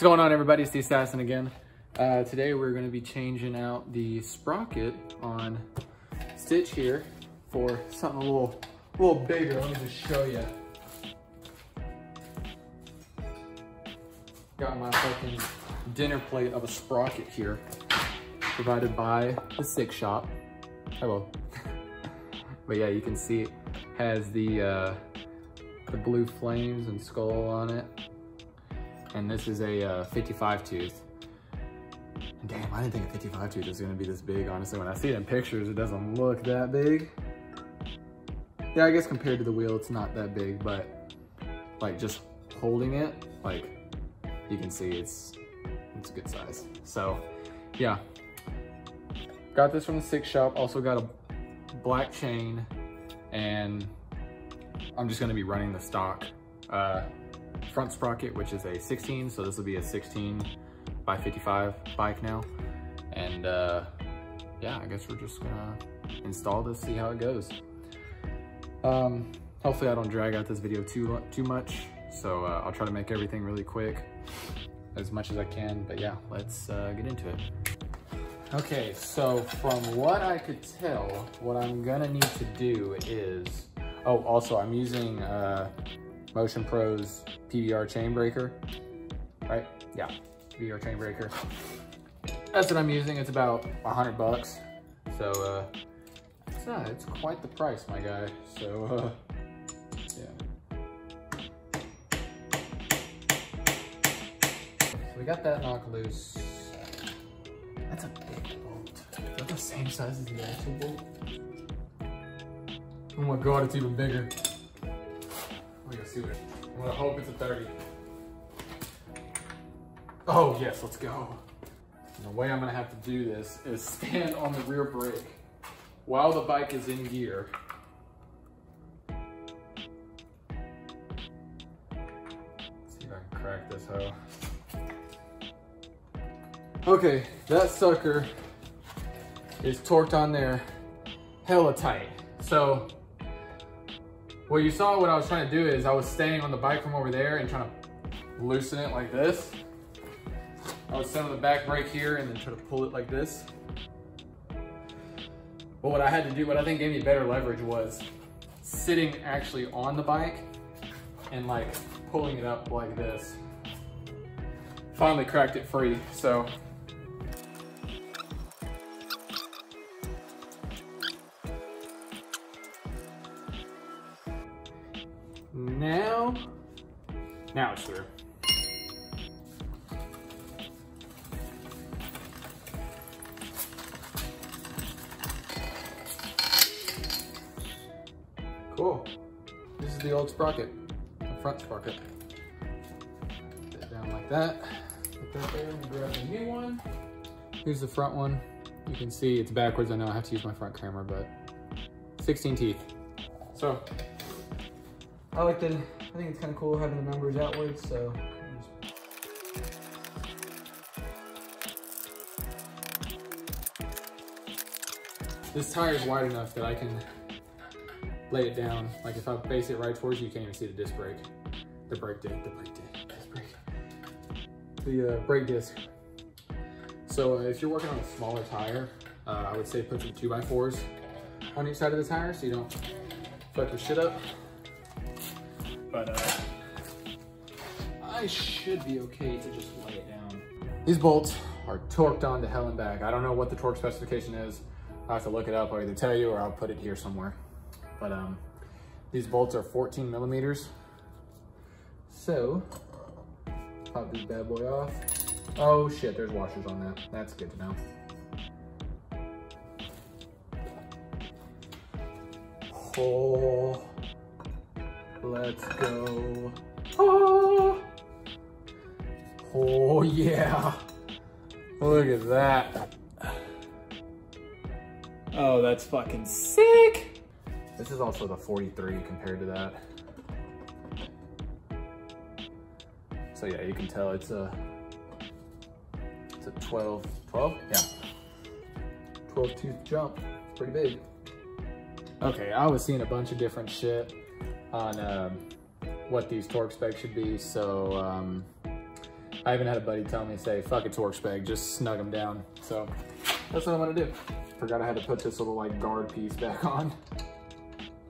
What's going on everybody, it's the Assassin again. Uh, today we're gonna be changing out the sprocket on Stitch here for something a little, a little bigger. Let me just show you. Got my fucking dinner plate of a sprocket here, provided by the Stick Shop. Hello. but yeah, you can see it has the, uh, the blue flames and skull on it and this is a uh, 55 tooth. damn, I didn't think a 55 tooth was gonna be this big, honestly. When I see it in pictures, it doesn't look that big. Yeah, I guess compared to the wheel, it's not that big, but like just holding it, like you can see it's, it's a good size. So yeah, got this from the Stick Shop. Also got a black chain and I'm just gonna be running the stock uh, front sprocket, which is a 16. So this will be a 16 by 55 bike now. And uh, yeah, I guess we're just gonna install this, see how it goes. Um, hopefully I don't drag out this video too, too much. So uh, I'll try to make everything really quick as much as I can. But yeah, let's uh, get into it. Okay, so from what I could tell, what I'm gonna need to do is, oh, also I'm using uh, Motion Pro's PBR chain breaker, right? Yeah, PBR chain breaker. That's what I'm using. It's about a hundred bucks. So, uh, it's, uh, it's quite the price, my guy. So, uh, yeah. So we got that knock loose. That's a big bolt. Is that the same size as the actual bolt? Oh my God, it's even bigger. It, I'm gonna hope it's a 30. Oh yes, let's go. And the way I'm gonna have to do this is stand on the rear brake while the bike is in gear. Let's see if I can crack this hoe. Okay, that sucker is torqued on there hella tight. So what you saw what I was trying to do is I was staying on the bike from over there and trying to loosen it like this. I was sitting on the back brake here and then try to pull it like this. But what I had to do, what I think gave me better leverage was sitting actually on the bike and like pulling it up like this. Finally cracked it free, so now it's through. Cool. This is the old sprocket, the front sprocket. Put it down like that. Put that there and grab the new one. Here's the front one. You can see it's backwards. I know I have to use my front camera, but 16 teeth. So I like the, I think it's kind of cool having the numbers outwards, so. This tire is wide enough that I can lay it down. Like if I face it right towards you, you can't even see the disc brake. The brake disc, the brake disc, disc brake. The uh, brake disc. So uh, if you're working on a smaller tire, uh, I would say put some 2x4s on each side of the tire so you don't fuck your shit up. But uh, I should be okay to just lay it down. These bolts are torqued on to hell and back. I don't know what the torque specification is. I'll have to look it up. I'll either tell you or I'll put it here somewhere. But um, these bolts are 14 millimeters. So, pop this bad boy off. Oh shit, there's washers on that. That's good to know. Oh. Let's go. Oh, oh yeah. Look at that. Oh, that's fucking sick. This is also the 43 compared to that. So yeah, you can tell it's a, it's a 12, 12? Yeah. 12 tooth jump, pretty big. Okay, I was seeing a bunch of different shit on um, what these torque specs should be. So um, I even had a buddy tell me, say, fuck a torque spec, just snug them down. So that's what I'm gonna do. Forgot I had to put this little like guard piece back on.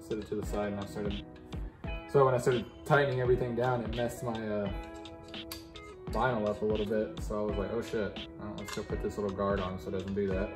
Set it to the side and I started, so when I started tightening everything down, it messed my uh, vinyl up a little bit. So I was like, oh shit, let's go put this little guard on so it doesn't do that.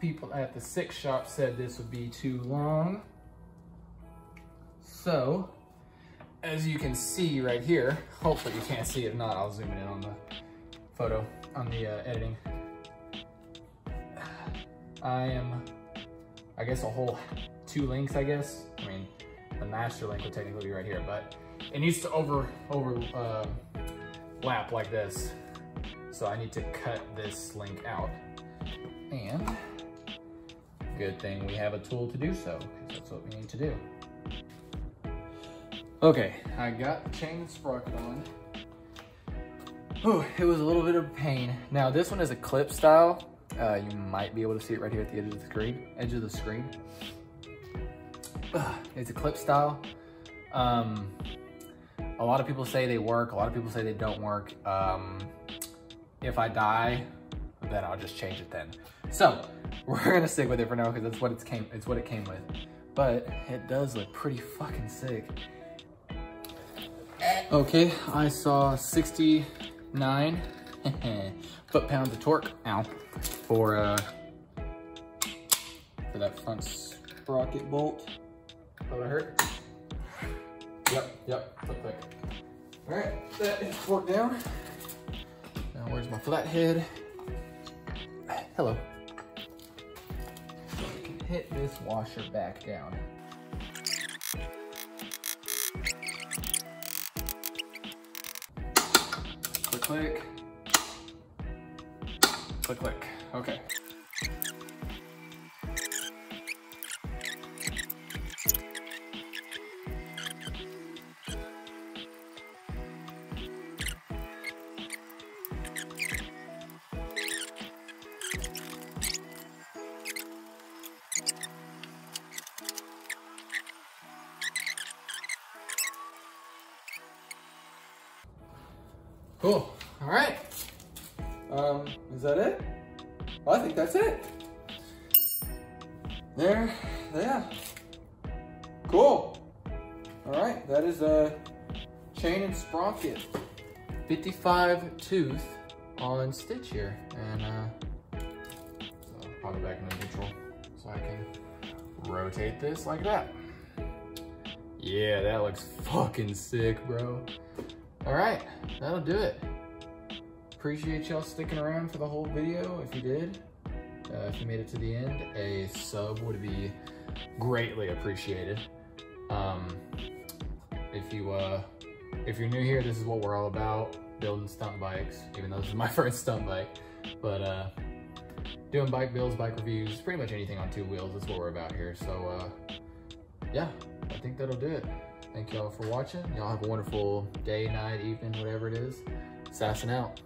People at the six shop said this would be too long. So, as you can see right here, hopefully you can't see it, if not I'll zoom in on the photo, on the uh, editing. I am, I guess a whole two links, I guess. I mean, the master link would technically be right here, but it needs to over, over uh, lap like this. So I need to cut this link out. And Good thing we have a tool to do so, because that's what we need to do. Okay, I got the chain and sprocket on. Oh, it was a little bit of pain. Now this one is a clip style. Uh, you might be able to see it right here at the edge of the screen. Edge of the screen. Uh, it's a clip style. Um, a lot of people say they work. A lot of people say they don't work. Um, if I die, then I'll just change it then. So we're gonna stick with it for now because that's what it's came it's what it came with. But it does look pretty fucking sick. Okay, I saw 69 foot pounds of torque ow for uh for that front sprocket bolt. That would hurt. Yep, yep, click click. Alright, that is torque down. Now where's my flathead? Hello hit this washer back down. Click, click. Click, click. Okay. Cool. All right. Um, is that it? Well, I think that's it. There, yeah. Cool. All right, that is a chain and sprocket. 55 tooth on stitch here. And uh, so probably back in the neutral so I can rotate this like that. Yeah, that looks fucking sick, bro. All right, that'll do it. Appreciate y'all sticking around for the whole video. If you did, uh, if you made it to the end, a sub would be greatly appreciated. Um, if you uh, if you're new here, this is what we're all about: building stunt bikes. Even though this is my first stunt bike, but uh, doing bike builds, bike reviews, pretty much anything on two wheels. That's what we're about here. So uh, yeah, I think that'll do it. Thank y'all for watching. Y'all have a wonderful day, night, evening, whatever it is. Assassin out.